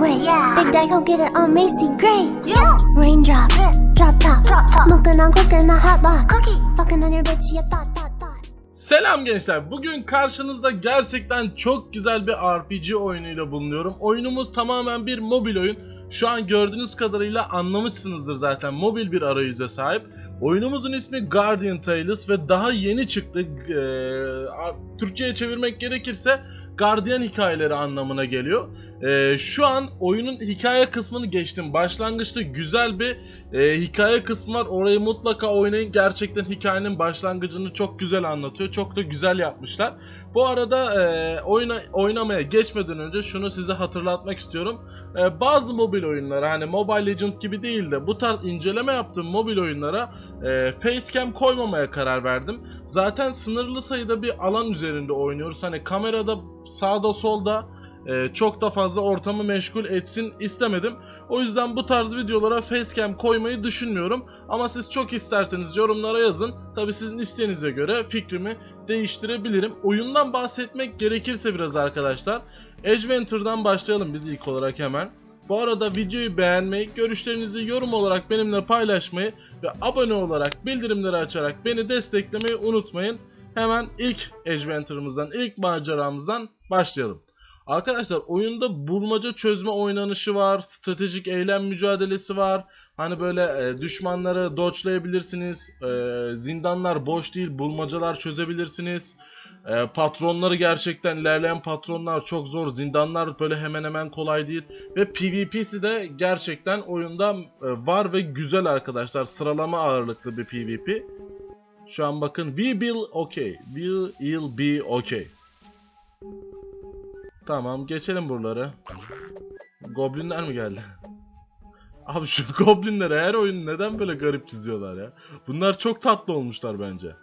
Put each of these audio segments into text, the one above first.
away. Yeah. Big Daddy go get it on Macy Gray. Yeah. Raindrops, drop top, Drop top. smoking on cooking my hot box. Cookie. Fucking on your bitch, you thought, thought, thought. Selam gençler. Bugün karşınızda gerçekten çok güzel bir RPG oyunuyla bulunuyorum. Oyunumuz tamamen bir mobil oyun. Şu an gördüğünüz kadarıyla anlamışsınızdır zaten. Mobil bir arayüze sahip. Oyunumuzun ismi Guardian Tales ve daha yeni çıktı. Ee, Türkçe'ye çevirmek gerekirse Guardian hikayeleri anlamına geliyor. Ee, şu an oyunun hikaye kısmını geçtim. Başlangıçta güzel bir e, hikaye kısmı var. Orayı mutlaka oynayın. Gerçekten hikayenin başlangıcını çok güzel anlatıyor. Çok da güzel yapmışlar. Bu arada e, oyuna oynamaya geçmeden önce şunu size hatırlatmak istiyorum. E, bazı mobil oyunlara hani Mobile Legend gibi değil de bu tarz inceleme yaptığım mobil oyunlara e, facecam koymamaya karar verdim. Zaten sınırlı sayıda bir alan üzerinde oynuyoruz. Hani kamerada sağda solda e, çok da fazla ortamı meşgul etsin istemedim. O yüzden bu tarz videolara facecam koymayı düşünmüyorum. Ama siz çok isterseniz yorumlara yazın. Tabi sizin isteğinize göre fikrimi değiştirebilirim. Oyundan bahsetmek gerekirse biraz arkadaşlar. Adventure'dan başlayalım biz ilk olarak hemen. Bu arada videoyu beğenmeyi, görüşlerinizi yorum olarak benimle paylaşmayı ve abone olarak bildirimleri açarak beni desteklemeyi unutmayın. Hemen ilk Adventure'ımızdan, ilk maceramızdan başlayalım. Arkadaşlar oyunda bulmaca çözme oynanışı var, stratejik eylem mücadelesi var. Hani böyle e, düşmanları dodge'layabilirsiniz. E, zindanlar boş değil, bulmacalar çözebilirsiniz. E, patronları gerçekten ilerleyen patronlar çok zor. Zindanlar böyle hemen hemen kolay değil. Ve PvP'si de gerçekten oyunda e, var ve güzel arkadaşlar. Sıralama ağırlıklı bir PvP. Şu an bakın we will okay. We will be okay. Tamam geçelim buraları. Goblinler mi geldi? Abi şu goblinler her oyunu neden böyle garip çiziyorlar ya? Bunlar çok tatlı olmuşlar bence.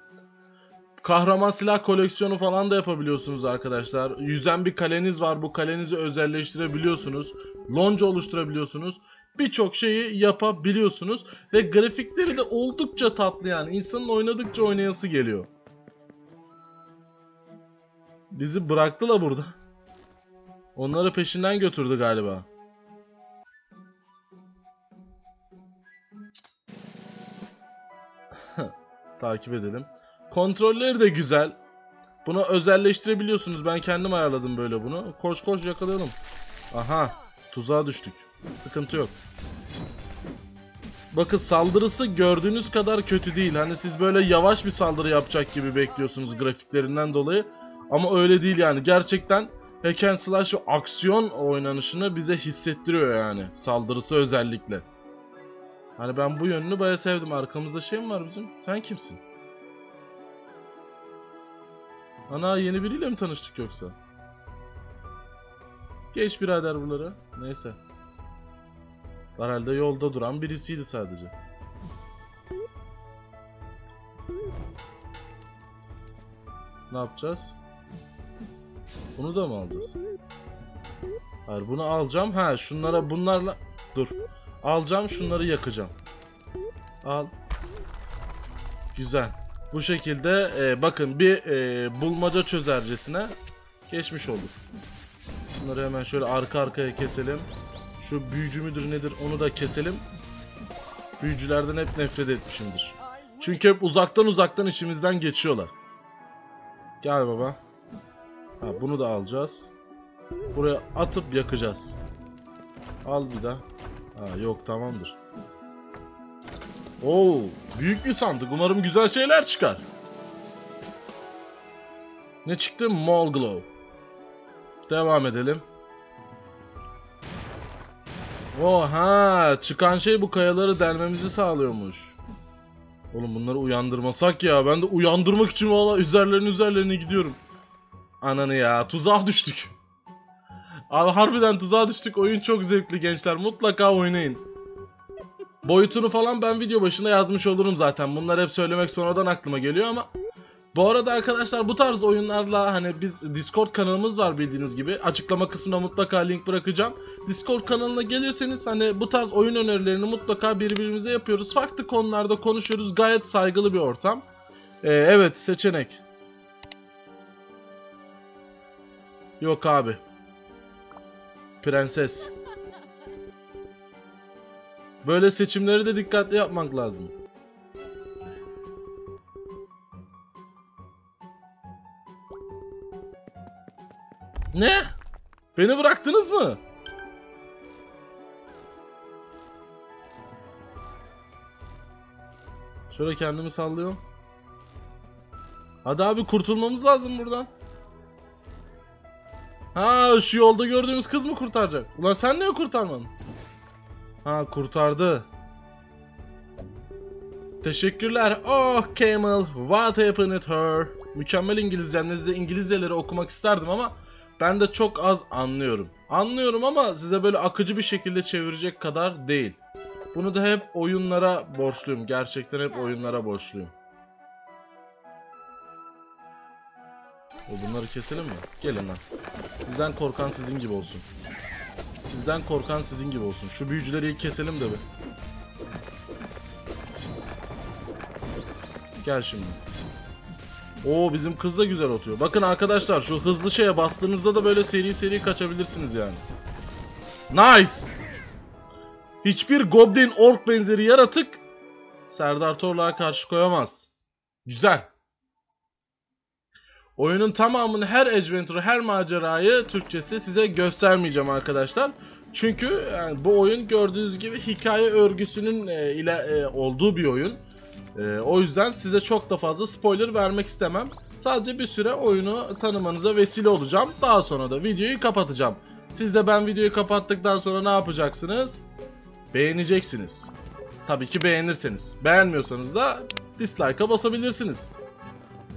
Kahraman silah koleksiyonu falan da yapabiliyorsunuz arkadaşlar. Yüzen bir kaleniz var. Bu kalenizi özelleştirebiliyorsunuz. Lonca oluşturabiliyorsunuz. Birçok şeyi yapabiliyorsunuz. Ve grafikleri de oldukça tatlı yani. İnsanın oynadıkça oynayası geliyor. Bizi bıraktılar burada. Onları peşinden götürdü galiba. Takip edelim. Kontrolleri de güzel. Bunu özelleştirebiliyorsunuz. Ben kendim ayarladım böyle bunu. Koş koş yakalayalım. Aha. Tuzağa düştük. Sıkıntı yok. Bakın saldırısı gördüğünüz kadar kötü değil. Hani siz böyle yavaş bir saldırı yapacak gibi bekliyorsunuz grafiklerinden dolayı. Ama öyle değil yani. Gerçekten hack and slash aksiyon oynanışını bize hissettiriyor yani. Saldırısı özellikle. Hani ben bu yönünü bayağı sevdim. Arkamızda şey mi var bizim? Sen kimsin? Ana yeni biriyle mi tanıştık yoksa? Geç birader buraları. Neyse. Herhalde yolda duran birisiydi sadece. Ne yapacağız? Bunu da mı alacağız? Hayır bunu alacağım. Ha şunlara bunlarla... Dur. Alacağım şunları yakacağım. Al. Güzel. Bu şekilde e, bakın bir e, bulmaca çözercesine geçmiş olduk. Bunları hemen şöyle arka arkaya keselim. Şu büyücü müdür nedir onu da keselim. Büyücülerden hep nefret etmişimdir. Çünkü hep uzaktan uzaktan içimizden geçiyorlar. Gel baba. Ha, bunu da alacağız. Buraya atıp yakacağız. Al bir daha. Ha, yok tamamdır. Oo, büyük bir sandık. Umarım güzel şeyler çıkar. Ne çıktı? Mall Glow. Devam edelim. Oha, çıkan şey bu kayaları delmemizi sağlıyormuş. Oğlum bunları uyandırmasak ya. Ben de uyandırmak için valla üzerlerine üzerlerine gidiyorum. Ananı ya, tuzağa düştük. Abi harbiden tuzağa düştük. Oyun çok zevkli gençler. Mutlaka oynayın. Boyutunu falan ben video başında yazmış olurum zaten. Bunlar hep söylemek sonradan aklıma geliyor ama bu arada arkadaşlar bu tarz oyunlarla hani biz Discord kanalımız var bildiğiniz gibi. Açıklama kısmına mutlaka link bırakacağım. Discord kanalına gelirseniz hani bu tarz oyun önerilerini mutlaka birbirimize yapıyoruz. Farklı konularda konuşuyoruz. Gayet saygılı bir ortam. Ee, evet seçenek. Yok abi. Prenses. Böyle seçimleri de dikkatli yapmak lazım. Ne? Beni bıraktınız mı? Şöyle kendimi sallıyorum. Hadi abi kurtulmamız lazım buradan. Ha şu yolda gördüğümüz kız mı kurtaracak? Ulan sen niye kurtarmadın? Ha kurtardı. Teşekkürler. Oh Camel, what happened to her? Mükemmel İngilizcemle size İngilizceleri okumak isterdim ama ben de çok az anlıyorum. Anlıyorum ama size böyle akıcı bir şekilde çevirecek kadar değil. Bunu da hep oyunlara borçluyum. Gerçekten hep oyunlara borçluyum. O bunları keselim mi? Gelin lan. Sizden korkan sizin gibi olsun. Sizden korkan sizin gibi olsun. Şu büyücüleri keselim de bir. Gel şimdi. Oo bizim kız da güzel oturuyor. Bakın arkadaşlar şu hızlı şeye bastığınızda da böyle seri seri kaçabilirsiniz yani. Nice. Hiçbir goblin ork benzeri yaratık Serdar Torluğa karşı koyamaz. Güzel. Oyunun tamamını her adventure, her macerayı Türkçesi size göstermeyeceğim arkadaşlar. Çünkü yani bu oyun gördüğünüz gibi hikaye örgüsünün e, ile e, olduğu bir oyun. E, o yüzden size çok da fazla spoiler vermek istemem. Sadece bir süre oyunu tanımanıza vesile olacağım. Daha sonra da videoyu kapatacağım. Siz de ben videoyu kapattıktan sonra ne yapacaksınız? Beğeneceksiniz. Tabii ki beğenirseniz. Beğenmiyorsanız da dislike'a basabilirsiniz.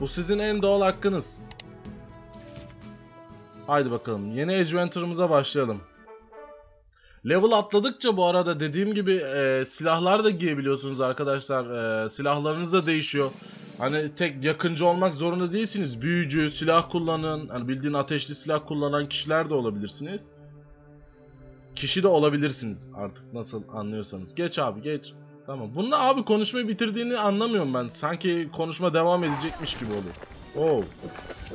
Bu sizin en doğal hakkınız. Haydi bakalım. Yeni adventure'ımıza başlayalım. Level atladıkça bu arada dediğim gibi e, silahlar da giyebiliyorsunuz arkadaşlar. E, silahlarınız da değişiyor. Hani tek yakıncı olmak zorunda değilsiniz. Büyücü, silah kullanın. Hani bildiğin ateşli silah kullanan kişiler de olabilirsiniz. Kişi de olabilirsiniz artık nasıl anlıyorsanız. Geç abi geç. Tamam. Bununla abi konuşmayı bitirdiğini anlamıyorum ben. Sanki konuşma devam edecekmiş gibi oluyor. Oo.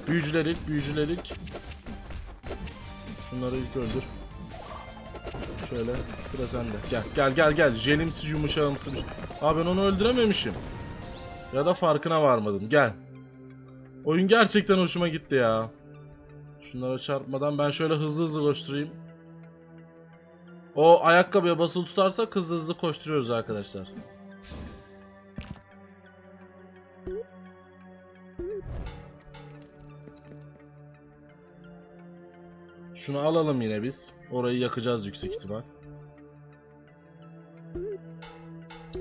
Büyücülerik, büyücülerik. Şunları ilk öldür. Şöyle sıra sende. Gel gel gel gel. Jelimsi yumuşağımsı bir Abi ben onu öldürememişim. Ya da farkına varmadım. Gel. Oyun gerçekten hoşuma gitti ya. Şunlara çarpmadan ben şöyle hızlı hızlı koşturayım. O ayakkabıya basılı tutarsa hızlı hızlı koşturuyoruz arkadaşlar. Şunu alalım yine biz. Orayı yakacağız yüksek ihtimal.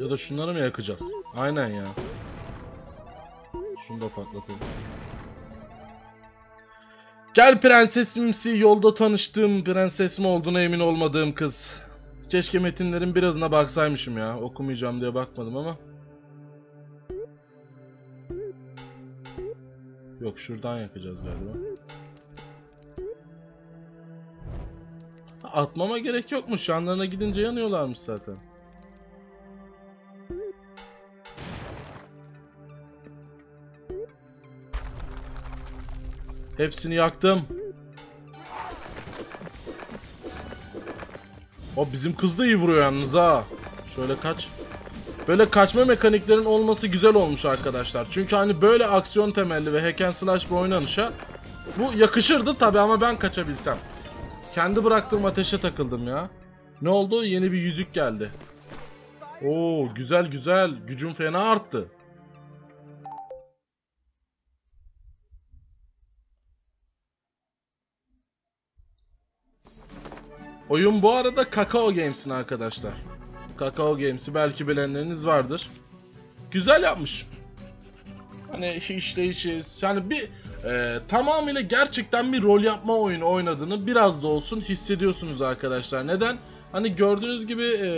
Ya da şunları mı yakacağız? Aynen ya. Şunu da patlatalım. Gel prensesimsi yolda tanıştığım prenses mi olduğuna emin olmadığım kız. Keşke metinlerin birazına baksaymışım ya. Okumayacağım diye bakmadım ama. Yok şuradan yakacağız galiba. Atmama gerek yokmuş. Yanlarına gidince yanıyorlarmış zaten. Hepsini yaktım. O bizim kız da iyi vuruyor yalnız ha. Şöyle kaç. Böyle kaçma mekaniklerin olması güzel olmuş arkadaşlar. Çünkü hani böyle aksiyon temelli ve hack and slash bir oynanışa bu yakışırdı tabi ama ben kaçabilsem. Kendi bıraktığım ateşe takıldım ya. Ne oldu? Yeni bir yüzük geldi. Oo güzel güzel. Gücüm fena arttı. Oyun bu arada Kakao Games'in arkadaşlar. Kakao Games'i belki bilenleriniz vardır. Güzel yapmış. Hani işleyişi, yani bir e, tamamıyla gerçekten bir rol yapma oyunu oynadığını biraz da olsun hissediyorsunuz arkadaşlar. Neden? Hani gördüğünüz gibi e,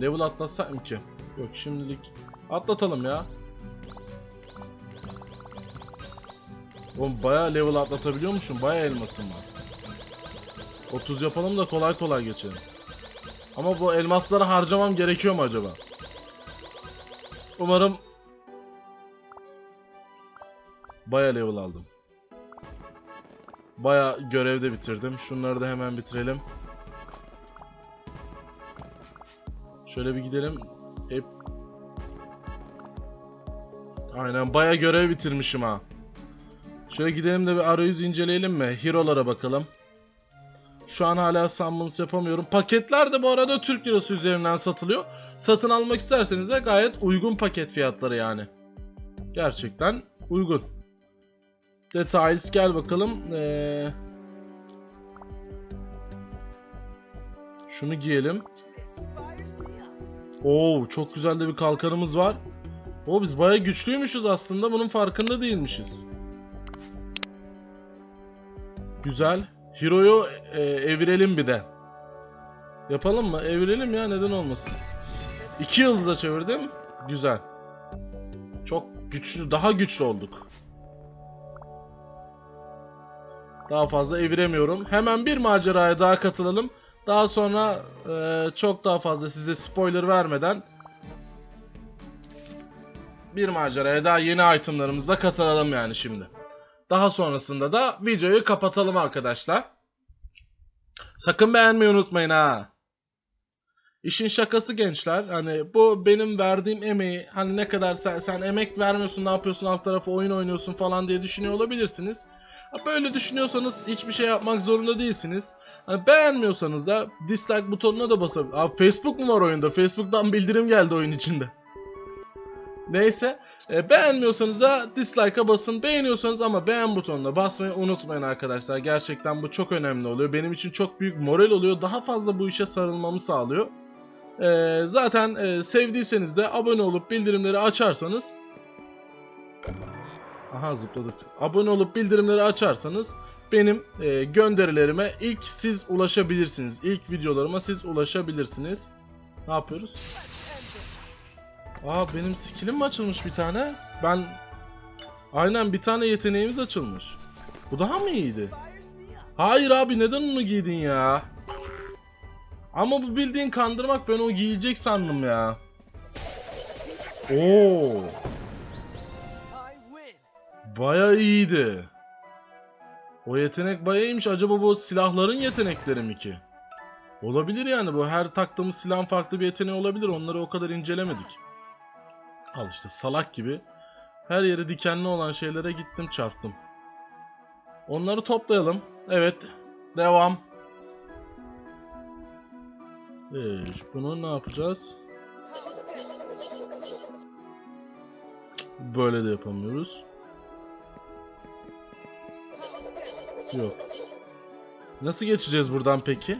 level atlatsak mı ki? Yok şimdilik atlatalım ya. Oğlum bayağı level atlatabiliyormuşum. Bayağı elmasım var. 30 yapalım da kolay kolay geçelim. Ama bu elmasları harcamam gerekiyor mu acaba? Umarım Baya level aldım. Baya görevde bitirdim. Şunları da hemen bitirelim. Şöyle bir gidelim. Hep Aynen baya görev bitirmişim ha. Şöyle gidelim de bir arayüz inceleyelim mi? Hero'lara bakalım. Şu an hala summons yapamıyorum. Paketler de bu arada Türk Lirası üzerinden satılıyor. Satın almak isterseniz de gayet uygun paket fiyatları yani. Gerçekten uygun. Details gel bakalım. Ee, şunu giyelim. Oo çok güzel de bir kalkanımız var. O biz baya güçlüymüşüz aslında. Bunun farkında değilmişiz. Güzel. Hero'yu e, evirelim bir de. Yapalım mı? Evirelim ya neden olmasın. İki yıldıza çevirdim. Güzel. Çok güçlü, daha güçlü olduk. Daha fazla eviremiyorum. Hemen bir maceraya daha katılalım. Daha sonra e, çok daha fazla size spoiler vermeden bir maceraya daha yeni itemlarımızla katılalım yani şimdi. Daha sonrasında da videoyu kapatalım arkadaşlar. Sakın beğenmeyi unutmayın ha. İşin şakası gençler. Hani bu benim verdiğim emeği hani ne kadar sen, sen emek vermiyorsun ne yapıyorsun alt tarafı oyun oynuyorsun falan diye düşünüyor olabilirsiniz. Böyle düşünüyorsanız hiçbir şey yapmak zorunda değilsiniz. Hani beğenmiyorsanız da dislike butonuna da basabilir. Abi Facebook mu var oyunda? Facebook'tan bildirim geldi oyun içinde. Neyse. E, beğenmiyorsanız da dislike'a basın. Beğeniyorsanız ama beğen butonuna basmayı unutmayın arkadaşlar. Gerçekten bu çok önemli oluyor. Benim için çok büyük moral oluyor. Daha fazla bu işe sarılmamı sağlıyor. E, zaten e, sevdiyseniz de abone olup bildirimleri açarsanız Aha zıpladık. Abone olup bildirimleri açarsanız benim e, gönderilerime ilk siz ulaşabilirsiniz. İlk videolarıma siz ulaşabilirsiniz. Ne yapıyoruz? Aa benim skillim mi açılmış bir tane? Ben... Aynen bir tane yeteneğimiz açılmış. Bu daha mı iyiydi? Hayır abi neden onu giydin ya? Ama bu bildiğin kandırmak ben o giyecek sandım ya. Oo. Baya iyiydi. O yetenek baya iyiymiş. Acaba bu silahların yetenekleri mi ki? Olabilir yani bu her taktığımız silahın farklı bir yeteneği olabilir. Onları o kadar incelemedik. Al işte salak gibi. Her yeri dikenli olan şeylere gittim çarptım. Onları toplayalım. Evet. Devam. Evet, bunu ne yapacağız? Böyle de yapamıyoruz. Yok. Nasıl geçeceğiz buradan peki?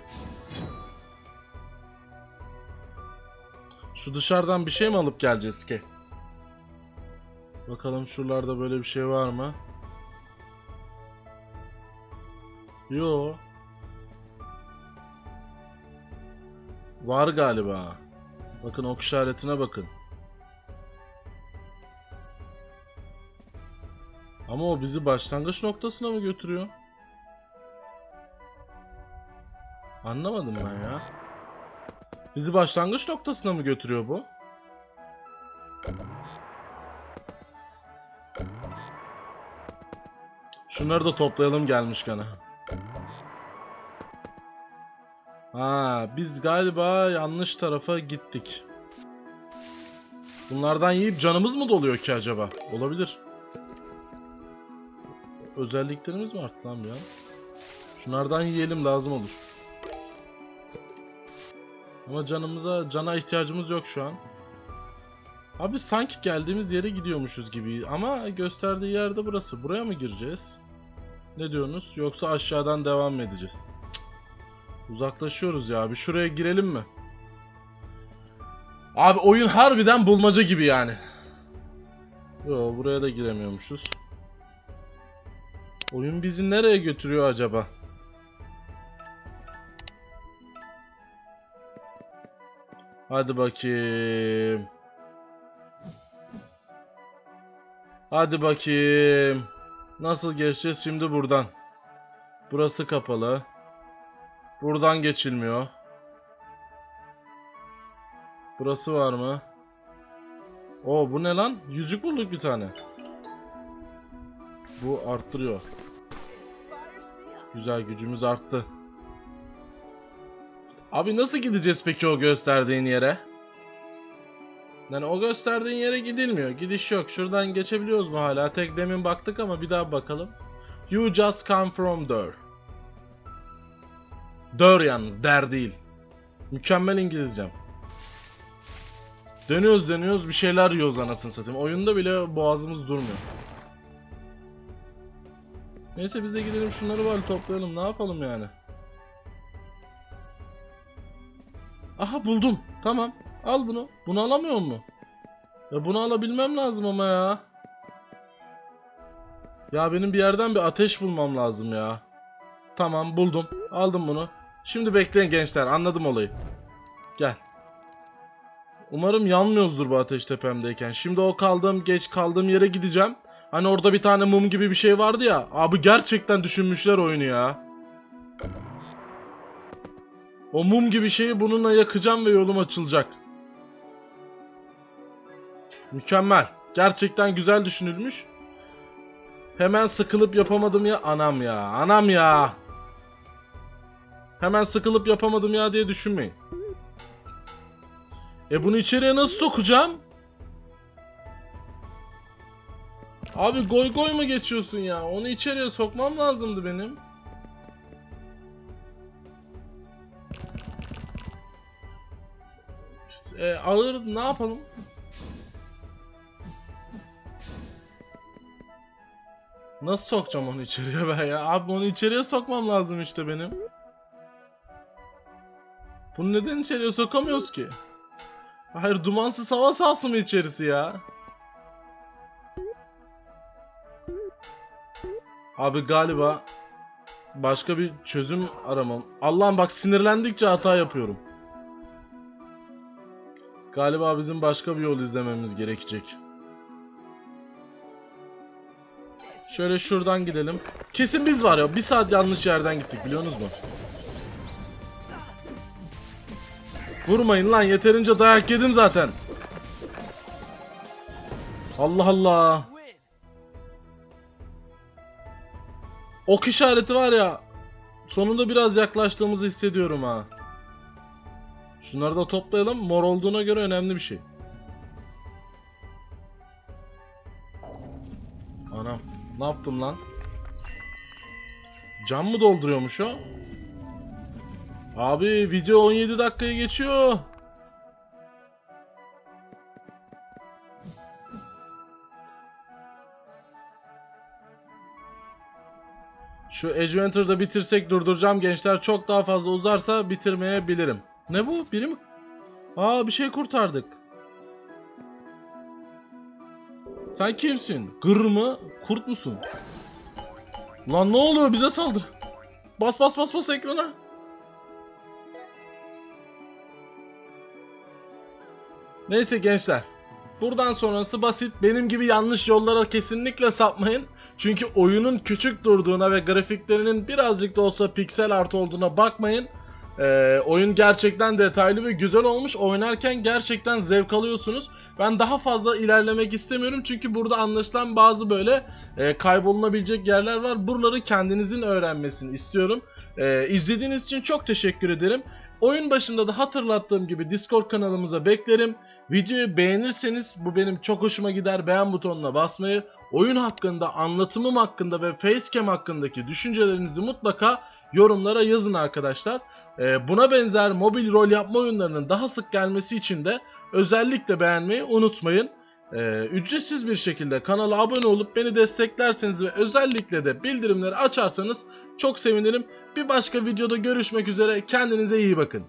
Şu dışarıdan bir şey mi alıp geleceğiz ki? Bakalım şuralarda böyle bir şey var mı? Yo. Var galiba. Bakın ok işaretine bakın. Ama o bizi başlangıç noktasına mı götürüyor? Anlamadım ben ya. Bizi başlangıç noktasına mı götürüyor bu? Şunları da toplayalım gelmişken. Ha, biz galiba yanlış tarafa gittik. Bunlardan yiyip canımız mı doluyor ki acaba? Olabilir. Özelliklerimiz mi arttı lan an? Şunlardan yiyelim lazım olur. Ama canımıza, cana ihtiyacımız yok şu an. Abi sanki geldiğimiz yere gidiyormuşuz gibi ama gösterdiği yerde burası. Buraya mı gireceğiz? Ne diyorsunuz? Yoksa aşağıdan devam mı edeceğiz? Cık. Uzaklaşıyoruz ya. Bir şuraya girelim mi? Abi oyun harbiden bulmaca gibi yani. Yo buraya da giremiyormuşuz. Oyun bizi nereye götürüyor acaba? Hadi bakayım. Hadi bakayım. Nasıl geçeceğiz şimdi buradan? Burası kapalı. Buradan geçilmiyor. Burası var mı? Oo bu ne lan? Yüzük bulduk bir tane. Bu arttırıyor. Güzel gücümüz arttı. Abi nasıl gideceğiz peki o gösterdiğin yere? Yani o gösterdiğin yere gidilmiyor. Gidiş yok. Şuradan geçebiliyoruz mu hala? Tek demin baktık ama bir daha bakalım. You just come from there. Dör yalnız, der değil. Mükemmel İngilizcem. Dönüyoruz dönüyoruz bir şeyler yiyoruz anasını satayım. Oyunda bile boğazımız durmuyor. Neyse biz de gidelim şunları bari toplayalım. Ne yapalım yani? Aha buldum. Tamam. Al bunu. Bunu alamıyor mu? Ya bunu alabilmem lazım ama ya. Ya benim bir yerden bir ateş bulmam lazım ya. Tamam buldum. Aldım bunu. Şimdi bekleyin gençler. Anladım olayı. Gel. Umarım yanmıyoruzdur bu ateş tepemdeyken. Şimdi o kaldığım geç kaldığım yere gideceğim. Hani orada bir tane mum gibi bir şey vardı ya. Abi gerçekten düşünmüşler oyunu ya. O mum gibi şeyi bununla yakacağım ve yolum açılacak. Mükemmel. Gerçekten güzel düşünülmüş. Hemen sıkılıp yapamadım ya. Anam ya. Anam ya. Hemen sıkılıp yapamadım ya diye düşünmeyin. E bunu içeriye nasıl sokacağım? Abi goy goy mu geçiyorsun ya? Onu içeriye sokmam lazımdı benim. E, ağır ne yapalım? Nasıl sokacağım onu içeriye ben ya? Abi onu içeriye sokmam lazım işte benim. Bunu neden içeriye sokamıyoruz ki? Hayır dumansız hava sahası mı içerisi ya? Abi galiba başka bir çözüm aramam. Allah'ım bak sinirlendikçe hata yapıyorum. Galiba bizim başka bir yol izlememiz gerekecek. Şöyle şuradan gidelim. Kesin biz var ya bir saat yanlış yerden gittik biliyorsunuz mu? Vurmayın lan yeterince dayak yedim zaten. Allah Allah. Ok işareti var ya. Sonunda biraz yaklaştığımızı hissediyorum ha. Şunları da toplayalım. Mor olduğuna göre önemli bir şey. Ne yaptım lan? Cam mı dolduruyormuş o? Abi video 17 dakikaya geçiyor. Şu Adventure'da bitirsek durduracağım gençler. Çok daha fazla uzarsa bitirmeyebilirim. Ne bu? Biri mi? Aa bir şey kurtardık. Sen kimsin? Gır mı? Kurt musun? Lan ne oluyor? Bize saldır. Bas bas bas bas ekrana. Neyse gençler. Buradan sonrası basit. Benim gibi yanlış yollara kesinlikle sapmayın. Çünkü oyunun küçük durduğuna ve grafiklerinin birazcık da olsa piksel art olduğuna bakmayın. Ee, oyun gerçekten detaylı ve güzel olmuş. Oynarken gerçekten zevk alıyorsunuz. Ben daha fazla ilerlemek istemiyorum çünkü burada anlaşılan bazı böyle e, kaybolunabilecek yerler var. Buraları kendinizin öğrenmesini istiyorum. Ee, izlediğiniz için çok teşekkür ederim. Oyun başında da hatırlattığım gibi Discord kanalımıza beklerim. Videoyu beğenirseniz bu benim çok hoşuma gider. Beğen butonuna basmayı, oyun hakkında, anlatımım hakkında ve facecam hakkındaki düşüncelerinizi mutlaka yorumlara yazın arkadaşlar. Ee, buna benzer mobil rol yapma oyunlarının daha sık gelmesi için de özellikle beğenmeyi unutmayın. Ee, ücretsiz bir şekilde kanala abone olup beni desteklerseniz ve özellikle de bildirimleri açarsanız çok sevinirim. Bir başka videoda görüşmek üzere. Kendinize iyi bakın.